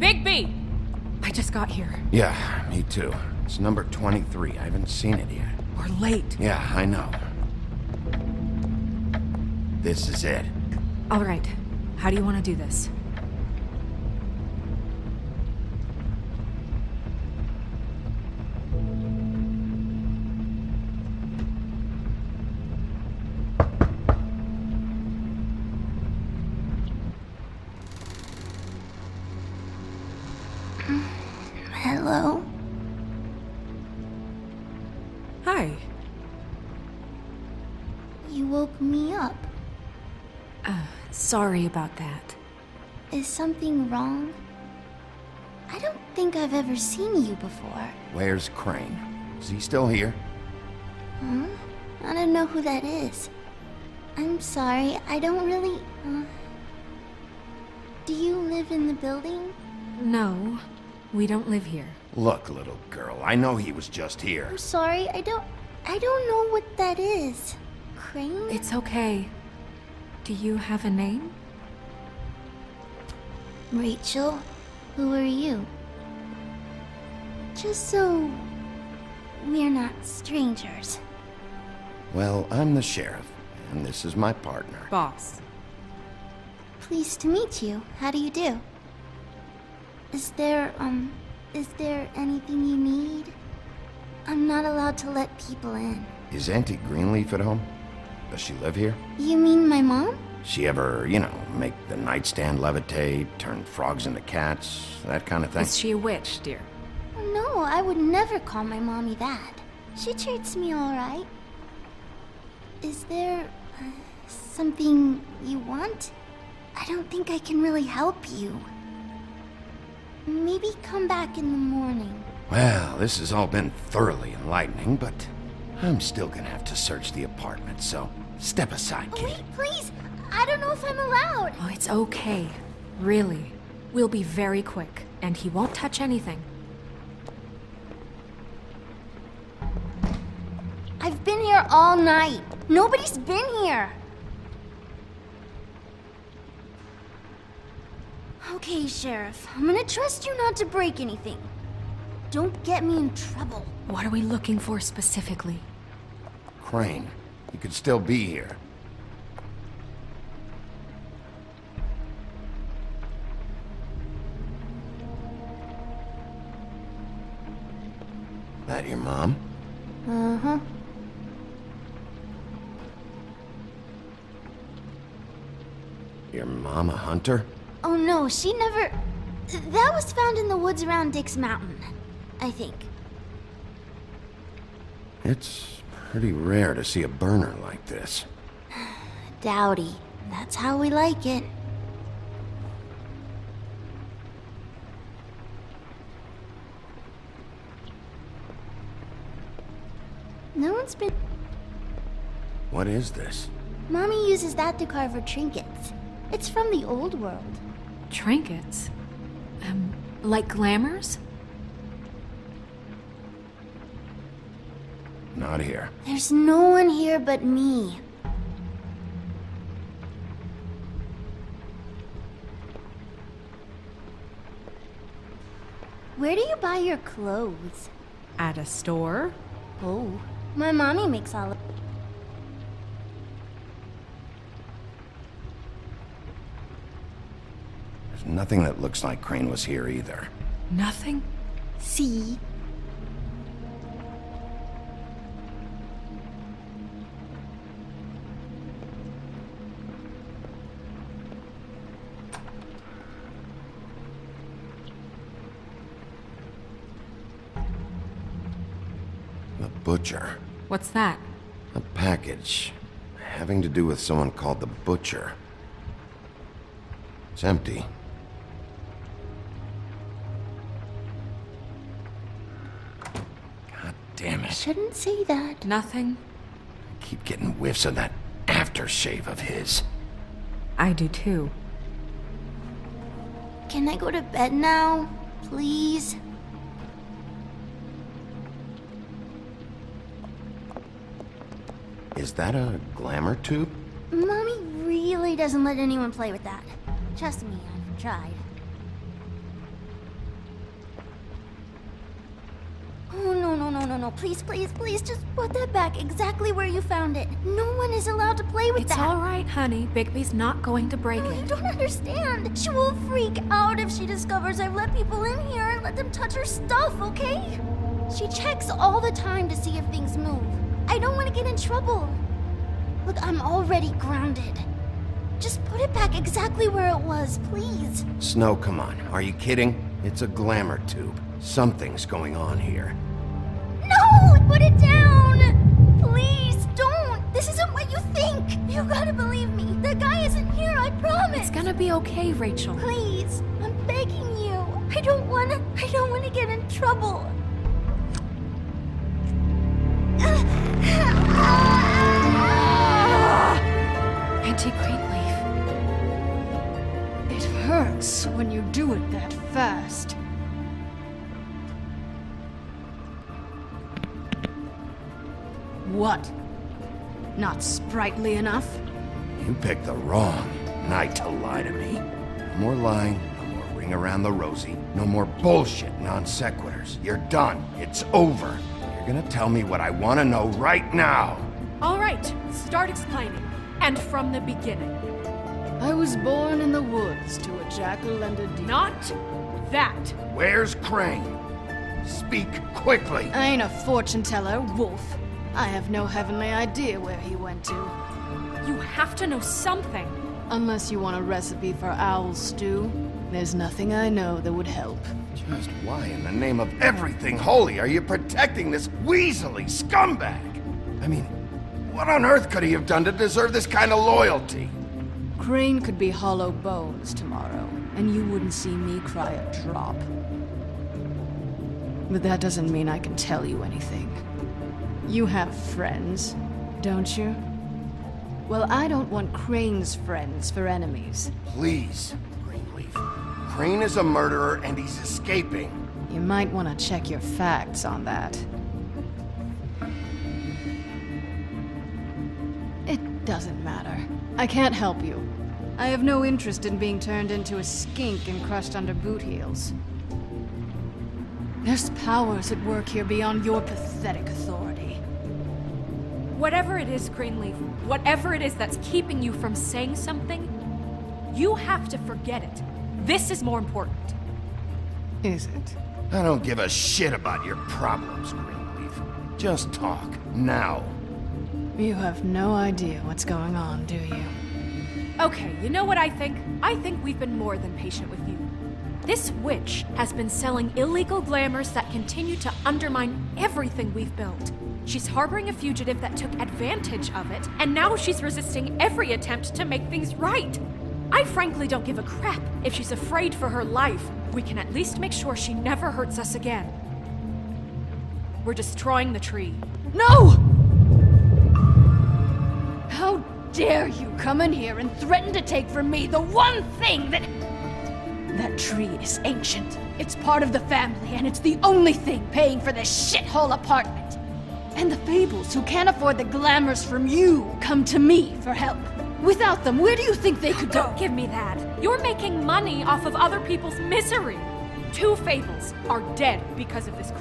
Bigby! I just got here. Yeah, me too. It's number 23. I haven't seen it yet. We're late. Yeah, I know. This is it. All right. How do you want to do this? Sorry about that. Is something wrong? I don't think I've ever seen you before. Where's Crane? Is he still here? Huh? I don't know who that is. I'm sorry, I don't really. Uh... Do you live in the building? No, we don't live here. Look, little girl, I know he was just here. I'm sorry, I don't. I don't know what that is. Crane? It's okay. Do you have a name? Rachel? Who are you? Just so. We're not strangers. Well, I'm the sheriff, and this is my partner. Boss. Pleased to meet you. How do you do? Is there, um, is there anything you need? I'm not allowed to let people in. Is Auntie Greenleaf at home? Does she live here? You mean my mom? She ever, you know, make the nightstand levitate, turn frogs into cats, that kind of thing? Is she a witch, dear? No, I would never call my mommy that. She treats me alright. Is there uh, something you want? I don't think I can really help you. Maybe come back in the morning. Well, this has all been thoroughly enlightening, but I'm still gonna have to search the apartment, so step aside, kid. Wait, please! I don't know if I'm allowed! Oh, it's okay. Really. We'll be very quick, and he won't touch anything. I've been here all night. Nobody's been here. Okay, Sheriff. I'm gonna trust you not to break anything. Don't get me in trouble. What are we looking for specifically? Crane, you could still be here. That your mom? Uh-huh. Your mom a hunter? Oh no, she never... That was found in the woods around Dick's Mountain. I think. It's pretty rare to see a burner like this. Dowdy. That's how we like it. No one's been... What is this? Mommy uses that to carve her trinkets. It's from the old world. Trinkets? Um, like glamours? Not here. There's no one here but me. Where do you buy your clothes? At a store? Oh, my mommy makes all of There's nothing that looks like Crane was here either. Nothing? See? Butcher. What's that? A package. Having to do with someone called the Butcher. It's empty. God damn it. Shouldn't say that. Nothing? I keep getting whiffs of that aftershave of his. I do too. Can I go to bed now? Please? Is that a glamour tube? Mommy really doesn't let anyone play with that. Trust me, I've tried. Oh, no, no, no, no, no. Please, please, please, just put that back exactly where you found it. No one is allowed to play with it's that. It's all right, honey. Bigby's not going to break no, it. You don't understand. She will freak out if she discovers I've let people in here and let them touch her stuff, okay? She checks all the time to see if things move. I don't want to get in trouble. Look, I'm already grounded. Just put it back exactly where it was, please. Snow, come on. Are you kidding? It's a glamour tube. Something's going on here. No! Put it down! Please, don't! This isn't what you think! You gotta believe me. The guy isn't here, I promise! It's gonna be okay, Rachel. Please, I'm begging you. I don't wanna. I don't wanna get in trouble. Auntie Greenleaf. It hurts when you do it that fast. What? Not sprightly enough? You picked the wrong night to lie to me. No more lying, no more ring around the rosy, no more bullshit non sequiturs. You're done. It's over. You're gonna tell me what I wanna know right now. All right, start explaining. And from the beginning. I was born in the woods to a jackal and a deer. Not that. Where's Crane? Speak quickly. I ain't a fortune teller, Wolf. I have no heavenly idea where he went to. You have to know something. Unless you want a recipe for owl stew, there's nothing I know that would help. Just why in the name of everything holy are you protecting this weaselly scumbag? I mean, what on earth could he have done to deserve this kind of loyalty? Crane could be hollow bones tomorrow, and you wouldn't see me cry a drop. But that doesn't mean I can tell you anything. You have friends, don't you? Well, I don't want Crane's friends for enemies. Please, Greenleaf. Crane is a murderer and he's escaping. You might want to check your facts on that. It doesn't matter. I can't help you. I have no interest in being turned into a skink and crushed under boot heels. There's powers at work here beyond your pathetic authority. Whatever it is, Greenleaf, whatever it is that's keeping you from saying something, you have to forget it. This is more important. Is it? I don't give a shit about your problems, Greenleaf. Just talk, now. You have no idea what's going on, do you? Okay, you know what I think? I think we've been more than patient with you. This witch has been selling illegal glamours that continue to undermine everything we've built. She's harboring a fugitive that took advantage of it, and now she's resisting every attempt to make things right. I frankly don't give a crap if she's afraid for her life. We can at least make sure she never hurts us again. We're destroying the tree. No! How dare you come in here and threaten to take from me the one thing that. That tree is ancient. It's part of the family, and it's the only thing paying for this shithole apartment. And the Fables, who can't afford the glamours from you, come to me for help. Without them, where do you think they could go? Don't give me that. You're making money off of other people's misery. Two fables are dead because of this.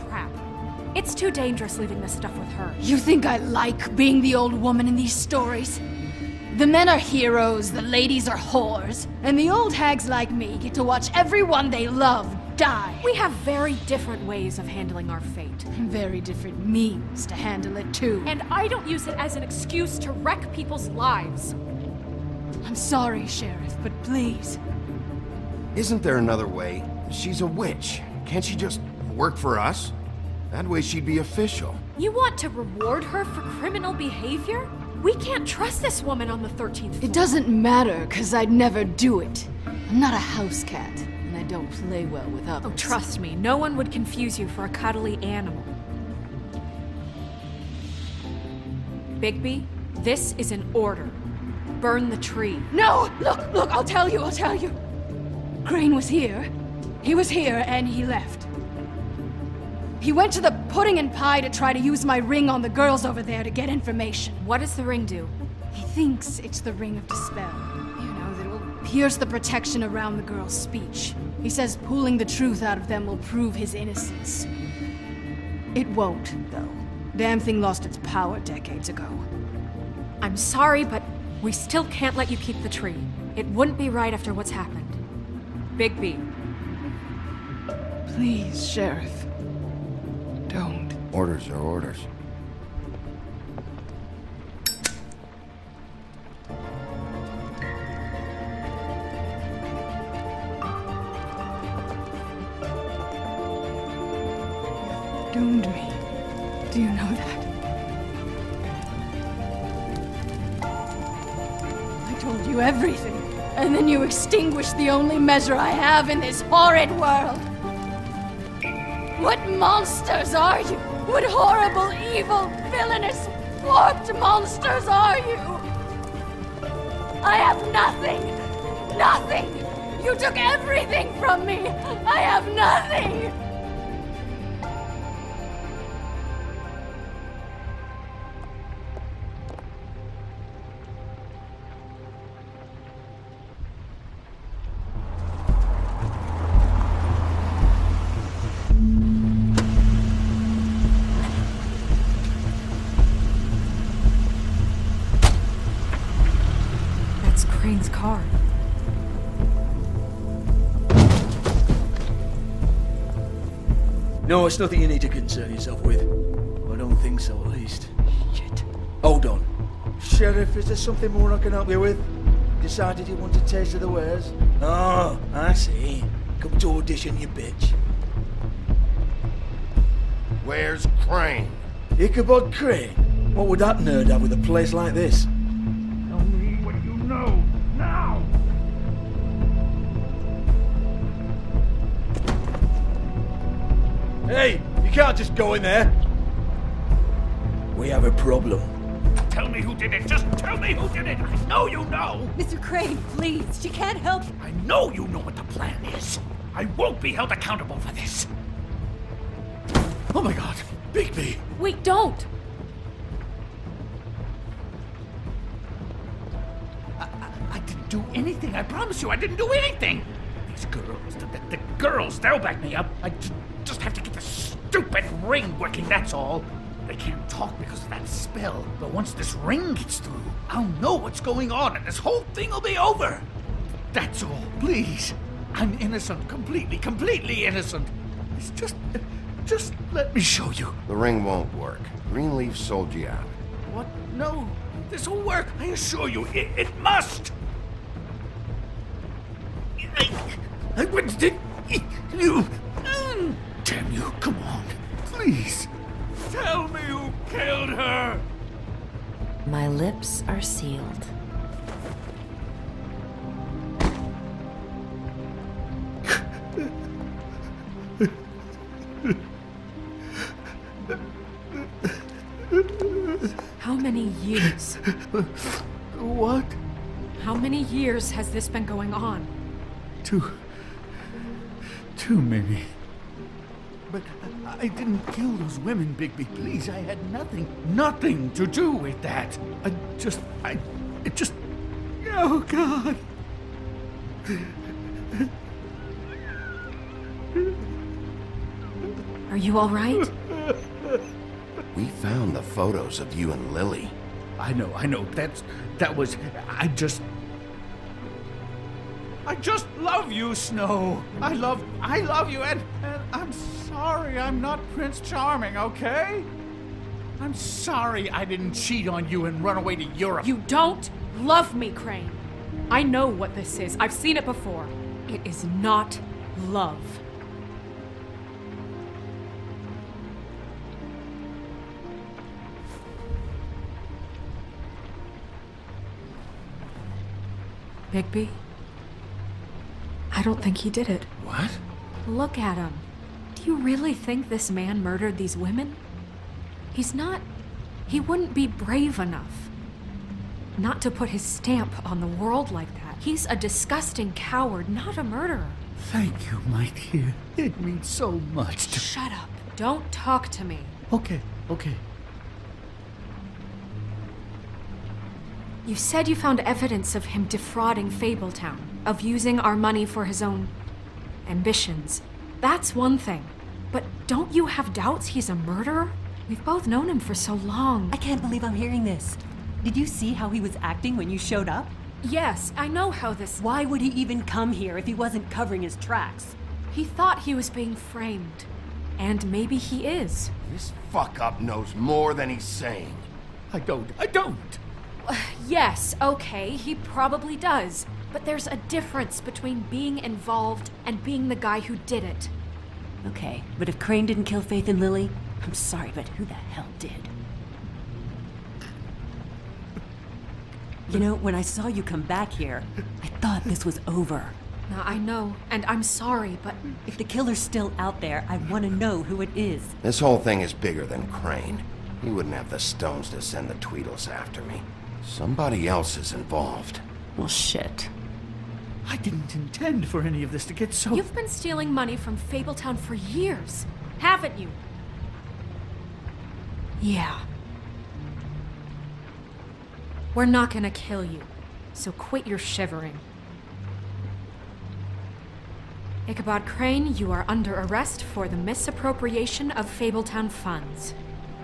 It's too dangerous leaving this stuff with her. You think I like being the old woman in these stories? The men are heroes, the ladies are whores, and the old hags like me get to watch everyone they love die. We have very different ways of handling our fate. Very different means to handle it, too. And I don't use it as an excuse to wreck people's lives. I'm sorry, Sheriff, but please. Isn't there another way? She's a witch. Can't she just work for us? That way she'd be official. You want to reward her for criminal behavior? We can't trust this woman on the 13th floor. It doesn't matter, because I'd never do it. I'm not a house cat, and I don't play well with others. Oh, trust me, no one would confuse you for a cuddly animal. Bigby, this is an order. Burn the tree. No! Look, look, I'll tell you, I'll tell you. Crane was here. He was here, and he left. He went to the pudding and pie to try to use my ring on the girls over there to get information. What does the ring do? He thinks it's the ring of dispel. You know, that it will pierce the protection around the girl's speech. He says pulling the truth out of them will prove his innocence. It won't, though. Damn thing lost its power decades ago. I'm sorry, but we still can't let you keep the tree. It wouldn't be right after what's happened. Bigby. Please, Sheriff. Orders are orders. Doomed me. Do you know that? I told you everything, and then you extinguished the only measure I have in this horrid world. What monsters are you? What horrible, evil, villainous, warped monsters are you? I have nothing! Nothing! You took everything from me! I have nothing! No, it's nothing you need to concern yourself with. I don't think so, at least. Shit. Hold on. Sheriff, is there something more I can help you with? Decided you want a taste of the wares? Oh, I see. Come to audition, you bitch. Where's Crane? Ichabod Crane? What would that nerd have with a place like this? Hey, you can't just go in there. We have a problem. Tell me who did it! Just tell me who did it! I know you know! Mr. Crane, please. She can't help. I know you know what the plan is! I won't be held accountable for this! Oh my god, Bigby! Wait, don't! I didn't do anything, I promise you, I didn't do anything! These girls, the, the, the girls, they'll back me up. I ju- just have to get the stupid ring working, that's all. They can't talk because of that spell, but once this ring gets through, I'll know what's going on and this whole thing will be over. That's all, please. I'm innocent, completely, completely innocent. It's just, just let me show you. The ring won't work. Greenleaf sold you out. What? No, this will work. I assure you, it, it must. I, I wouldn't did you. Damn you! Come on, please. Tell me who killed her. My lips are sealed. How many years? What? How many years has this been going on? Too. Too many. But I, I didn't kill those women, Bigby. Please, I had nothing, nothing to do with that. I just, I, it just. Oh God. Are you all right? We found the photos of you and Lily. I know, I know. That's that was. I just. I just love you, Snow. I love, I love you, and, and I'm sorry I'm not Prince Charming, okay? I'm sorry I didn't cheat on you and run away to Europe. You don't love me, Crane. I know what this is. I've seen it before. It is not love. Bigby? I don't think he did it. What? Look at him. You really think this man murdered these women? He's not. He wouldn't be brave enough. Not to put his stamp on the world like that. He's a disgusting coward, not a murderer. Thank you, my dear. It means so much to. Shut up. Don't talk to me. Okay, okay. You said you found evidence of him defrauding Fabletown, of using our money for his own ambitions. That's one thing. But don't you have doubts he's a murderer? We've both known him for so long. I can't believe I'm hearing this. Did you see how he was acting when you showed up? Yes, I know how this. Why would he even come here if he wasn't covering his tracks? He thought he was being framed. And maybe he is. This fuck up knows more than he's saying. I don't. I don't. Yes, okay, he probably does. But there's a difference between being involved and being the guy who did it. Okay, but if Crane didn't kill Faith and Lily, I'm sorry, but who the hell did? You know, when I saw you come back here, I thought this was over. Now, I know, and I'm sorry, but If the killer's still out there, I want to know who it is. This whole thing is bigger than Crane. He wouldn't have the stones to send the Tweedles after me. Somebody else is involved. Well, shit. I didn't intend for any of this to get so. you've been stealing money from Fabletown for years, haven't you? Yeah. We're not gonna kill you, so quit your shivering. Ichabod Crane, you are under arrest for the misappropriation of Fabletown funds.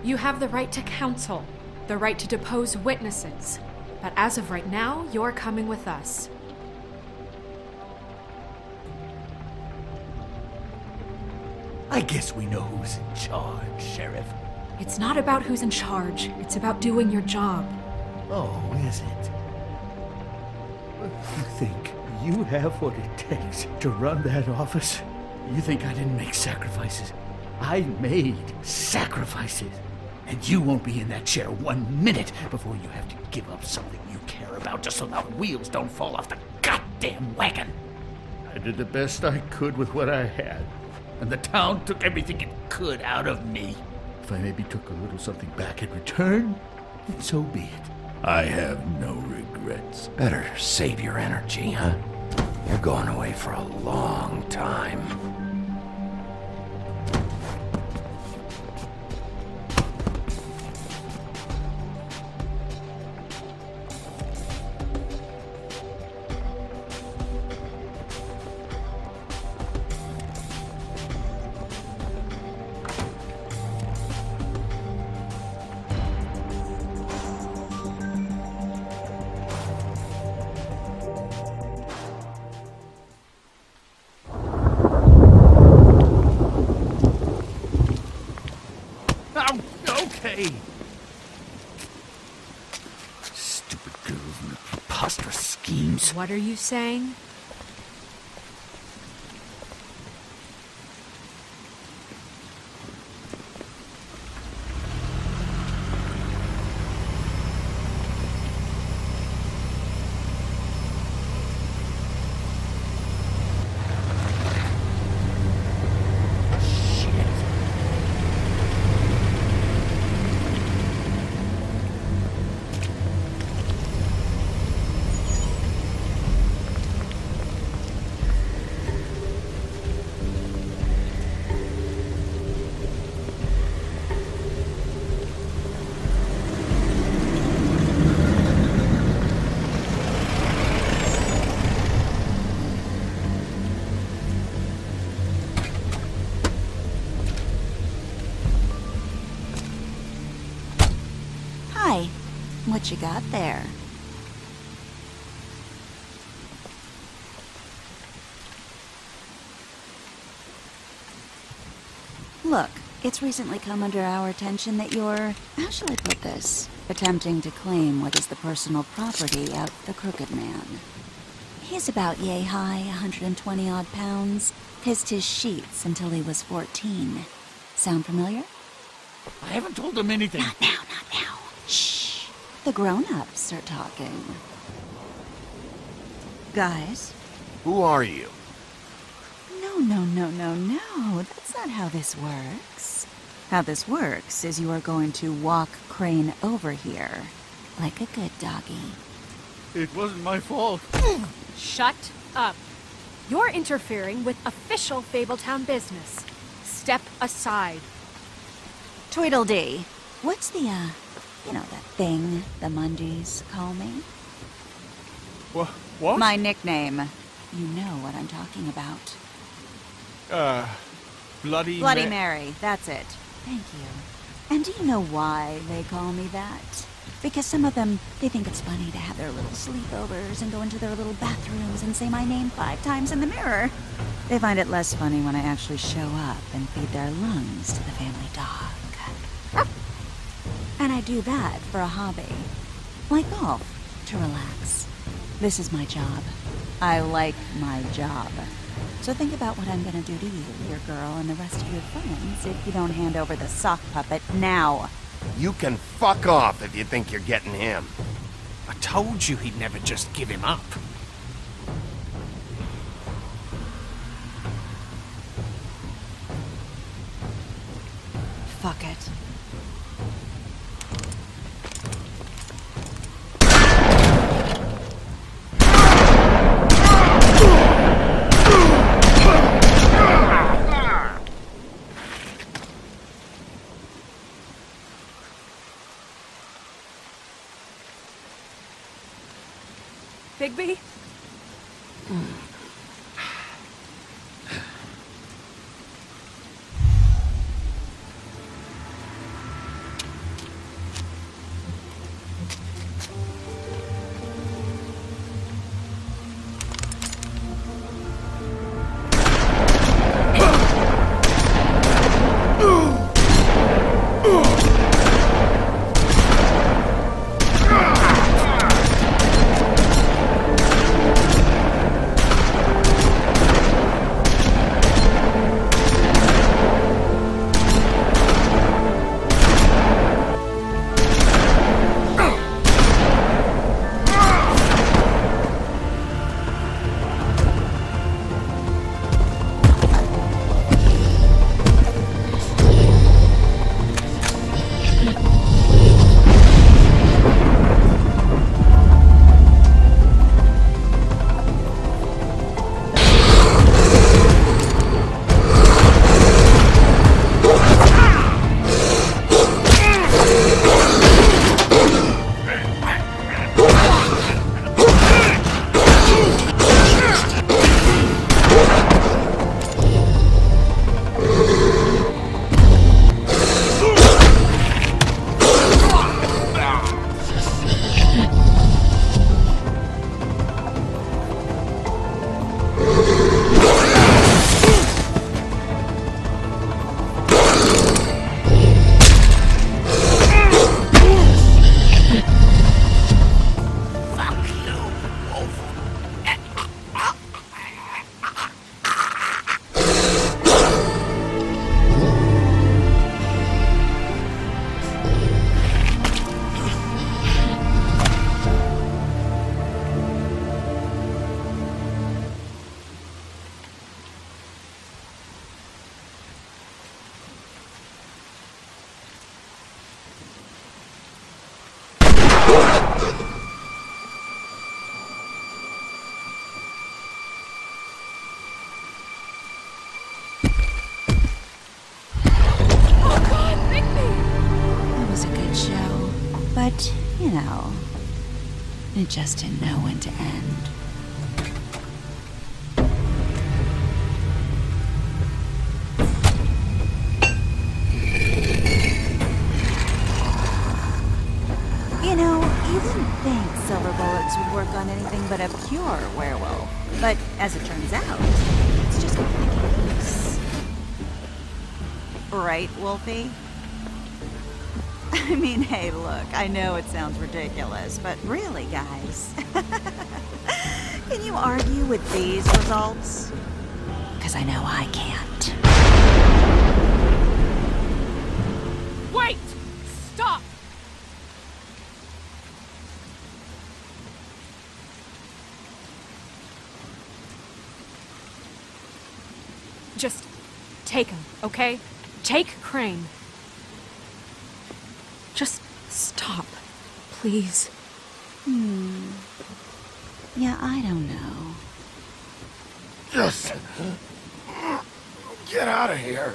You have the right to counsel, the right to depose witnesses, but as of right now, you're coming with us. I guess we know who's in charge, Sheriff. It's not about who's in charge, it's about doing your job. Oh, is it? You think you have what it takes to run that office? You think I didn't make sacrifices? I made sacrifices. And you won't be in that chair one minute before you have to give up something you care about just so the wheels don't fall off the goddamn wagon. I did the best I could with what I had. And the town took everything it could out of me. If I maybe took a little something back in return, then so be it. I have no regrets. Better save your energy, huh? You're going away for a long time. What are you saying? What you got there? Look, it's recently come under our attention that you're, how shall I put this, attempting to claim what is the personal property of the Crooked Man. He's about yay high, 120 odd pounds, pissed his sheets until he was 14. Sound familiar? I haven't told him anything. Not now, not now. Shh. The grown-ups are talking. Guys? Who are you? No, no, no, no, no. That's not how this works. How this works is you are going to walk Crane over here. Like a good doggy. It wasn't my fault. Shut up. You're interfering with official Fabletown business. Step aside. Tweedledee. What's the, uh, you know, that thing the Mundies call me? What? What? My nickname. You know what I'm talking about. Uh, Bloody Bloody Ma- Mary, that's it. Thank you. And do you know why they call me that? Because some of them, they think it's funny to have their little sleepovers and go into their little bathrooms and say my name five times in the mirror. They find it less funny when I actually show up and feed their lungs to the family dog. And I do that for a hobby. Like golf, to relax. This is my job. I like my job. So think about what I'm gonna do to you, your girl, and the rest of your friends if you don't hand over the sock puppet now. You can fuck off if you think you're getting him. I told you he'd never just give him up. Just didn't know when to end. You know, you didn't think silver bullets would work on anything but a pure werewolf. But as it turns out, it's just the case. Right, Wolfie? I mean, hey, look, I know it sounds ridiculous, but really, guys. Can you argue with these results? Because I know I can't. Wait! Stop! Just take him, okay? Take Crane. Just stop, please. Hmm. Yeah, I don't know. Just get out of here.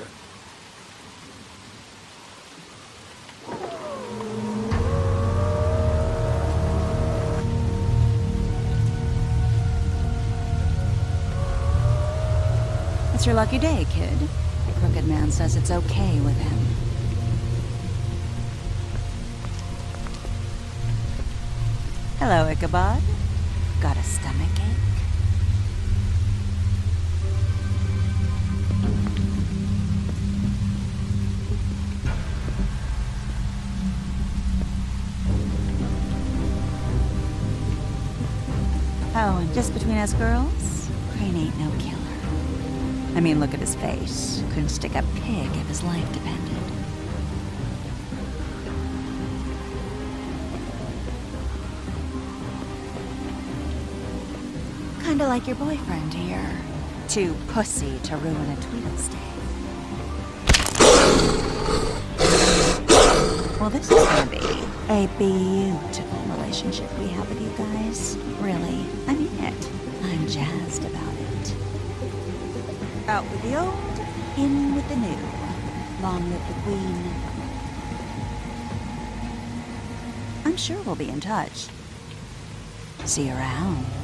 It's your lucky day, kid. The crooked Man says it's okay with him. Ichabod. Got a stomach ache? Oh, and just between us girls, Crane ain't no killer. I mean, look at his face. Couldn't stick a pig if his life depended. Kinda like your boyfriend here. Too pussy to ruin a Tweedle stay. Well, this is gonna be a beautiful relationship we have with you guys. Really, I mean it. I'm jazzed about it. Out with the old, in with the new. Long live the queen. I'm sure we'll be in touch. See you around.